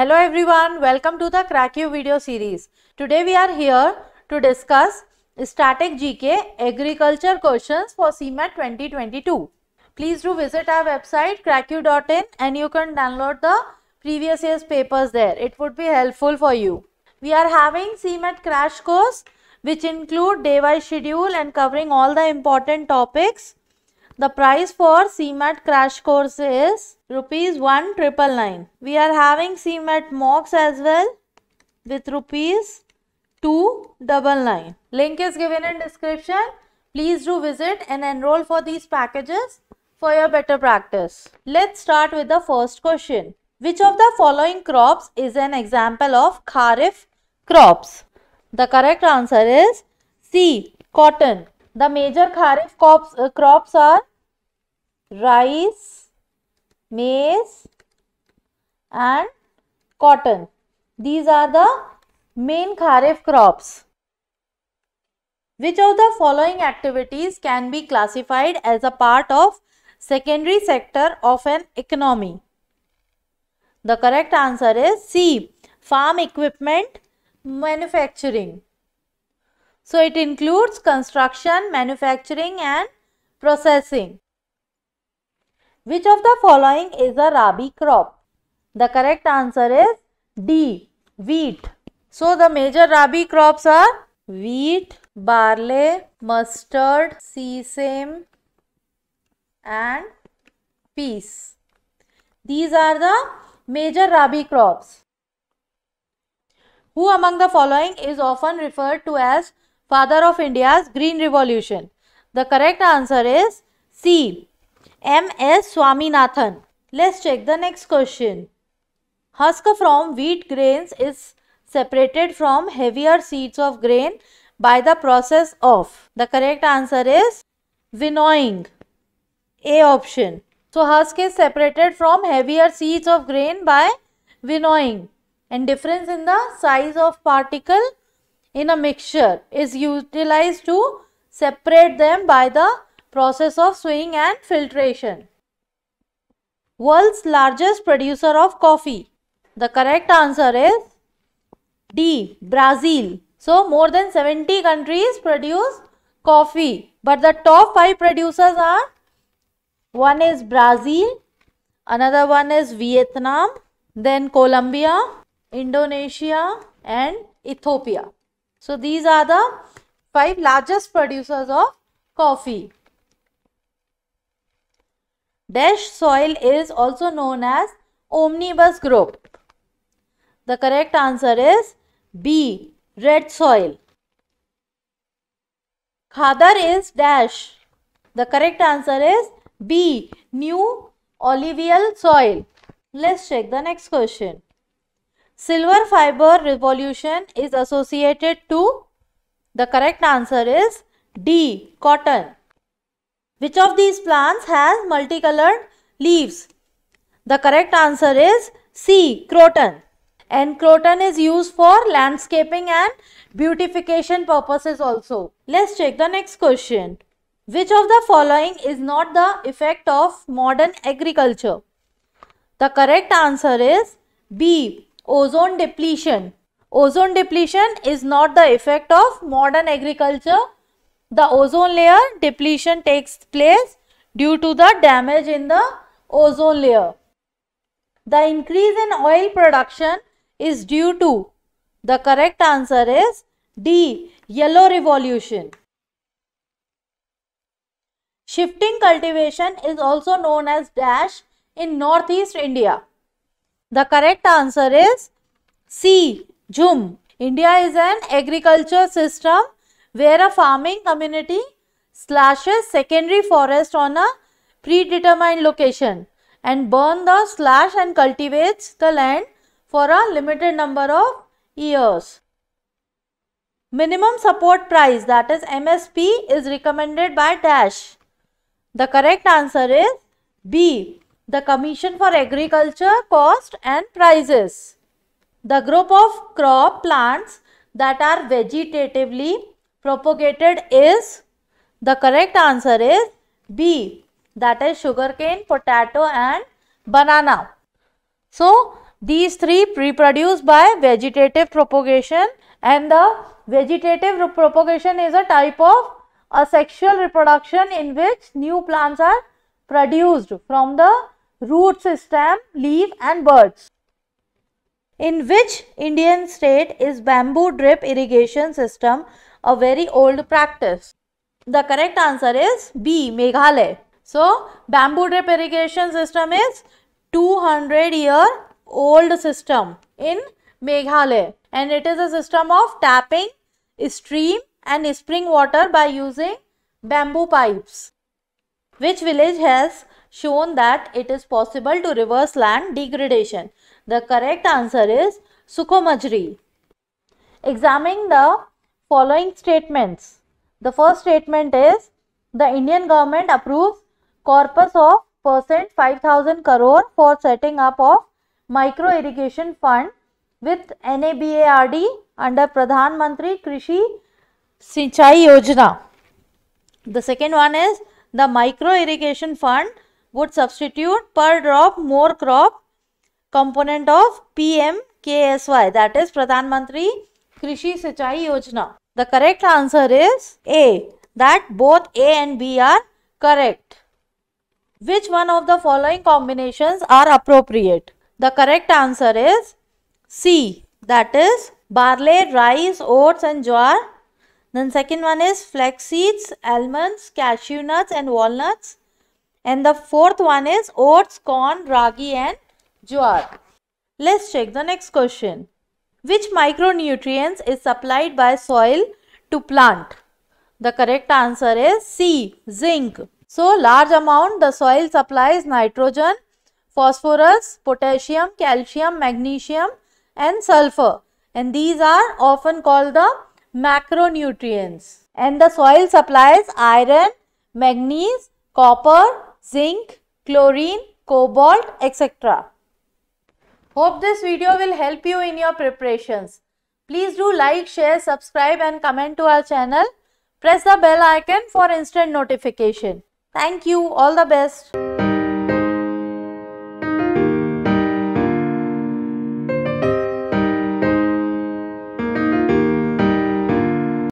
Hello everyone, welcome to the Cracku video series. Today we are here to discuss static GK agriculture questions for CMAT 2022. Please do visit our website cracku.in and you can download the previous year's papers there. It would be helpful for you. We are having CMAT crash course which include day-wise schedule and covering all the important topics. The price for CMAT crash course is rupees 1999. We are having CMAT mocks as well with rupees 299. Link is given in description. Please do visit and enroll for these packages for your better practice. Let's start with the first question. Which of the following crops is an example of Kharif crops? The correct answer is C. Cotton. The major Kharif crops, uh, crops are rice, maize and cotton. These are the main Kharif crops. Which of the following activities can be classified as a part of secondary sector of an economy? The correct answer is C. Farm equipment manufacturing. So it includes construction, manufacturing and processing. Which of the following is a Rabi crop? The correct answer is D. Wheat. So the major Rabi crops are wheat, barley, mustard, sesame and peas. These are the major Rabi crops. Who among the following is often referred to as father of India's green revolution? The correct answer is C. M. S. Swaminathan. Let's check the next question. Husk from wheat grains is separated from heavier seeds of grain by the process of. The correct answer is winnowing. A option. So husk is separated from heavier seeds of grain by winnowing and difference in the size of particle in a mixture is utilized to separate them by the process of swaying and filtration. World's largest producer of coffee. The correct answer is D. Brazil. So more than 70 countries produce coffee but the top 5 producers are one is Brazil, another one is Vietnam, then Colombia, Indonesia and Ethiopia. So these are the five largest producers of coffee. Dash soil is also known as omnibus group. The correct answer is B. Red soil. Khadar is dash. The correct answer is B. New alluvial soil. Let's check the next question. Silver fiber revolution is associated to the correct answer is D. Cotton. Which of these plants has multicolored leaves? The correct answer is C. Croton. And croton is used for landscaping and beautification purposes also. Let's check the next question. Which of the following is not the effect of modern agriculture? The correct answer is B. Ozone depletion. Ozone depletion is not the effect of modern agriculture. The ozone layer depletion takes place due to the damage in the ozone layer. The increase in oil production is due to the correct answer is D. Yellow revolution. Shifting cultivation is also known as dash in northeast India. The correct answer is C. Jhum. India is an agriculture system where a farming community slashes secondary forest on a predetermined location and burn the slash and cultivates the land for a limited number of years. Minimum support price that is MSP is recommended by Dash. The correct answer is B. The Commission for Agriculture Cost and Prices. The group of crop plants that are vegetatively propagated is the correct answer is B that is sugarcane, potato and banana. So These three reproduce by vegetative propagation and the vegetative propagation is a type of asexual reproduction in which new plants are produced from the root system, leaf and buds. In which Indian state is bamboo drip irrigation system a very old practice? The correct answer is B. Meghalaya. So, bamboo drip irrigation system is 200 year old system in Meghalaya and it is a system of tapping stream and spring water by using bamboo pipes. Which village has shown that it is possible to reverse land degradation? The correct answer is Sukhumajri. Examining the following statements. The first statement is the Indian government approves corpus of percent 5000 crore for setting up of micro irrigation fund with NABARD under Pradhan Mantri Krishi Sinchai Yojana. The second one is the micro irrigation fund would substitute per drop more crop component of PMKSY that is Pradhan Mantri Krishi Sinchai Yojana. The correct answer is A that both A and B are correct. Which one of the following combinations are appropriate? The correct answer is C that is barley, rice, oats and jowar. Then second one is flax seeds, almonds, cashew nuts and walnuts. And the fourth one is oats, corn, ragi and jowar. Let's check the next question. Which micronutrients is supplied by soil to plant? The correct answer is C. Zinc. So, large amount the soil supplies nitrogen, phosphorus, potassium, calcium, magnesium and sulfur and these are often called the macronutrients and the soil supplies iron, manganese, copper, zinc, chlorine, cobalt etc. Hope this video will help you in your preparations. Please do like, share, subscribe and comment to our channel. Press the bell icon for instant notification. Thank you. All the best.